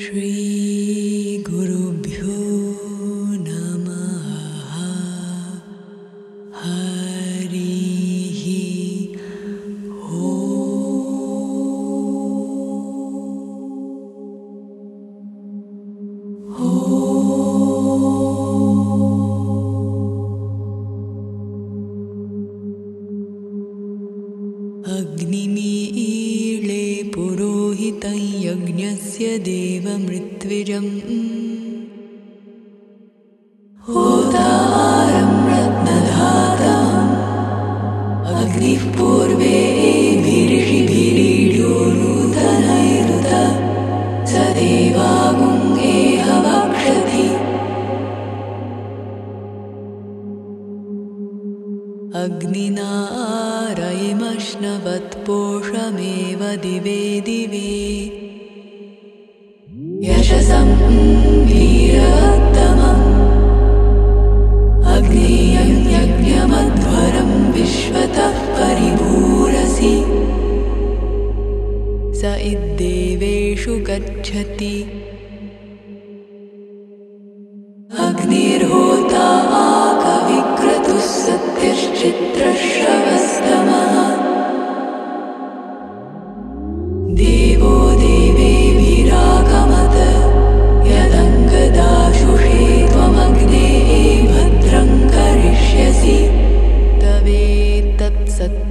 श्रीगुरुभ्यो नमः। हरिः अग्निमीळे पुरोहितं यज्ञस्य देवमृत्विजम् होतारं रत्नधातम्। अग्निः पूर्वेभिर्षिभिरीड्यो नूतनैरुत स देवागुङ्गेह वक्षति अग्निनारयिमश्नवत्पोषमेव दिवे दिवे स इद्देवेषु गच्छति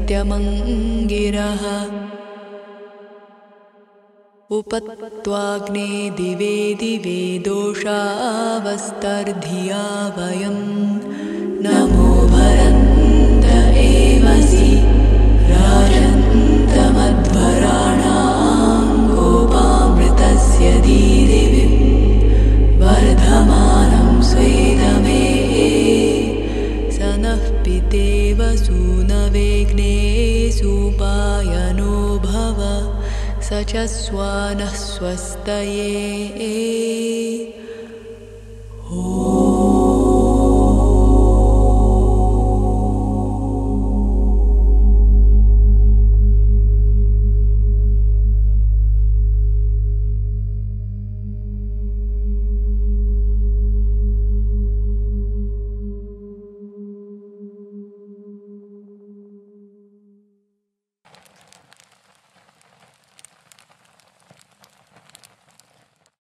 तवेत्तत्सत्यमङ्गिरः उपत्त्वाग्ने दिवे दिवे दोषावस्तर्धिया वयं नमो भरन्त घ्नेसु भव स च स्वानः स्वस्तये। हो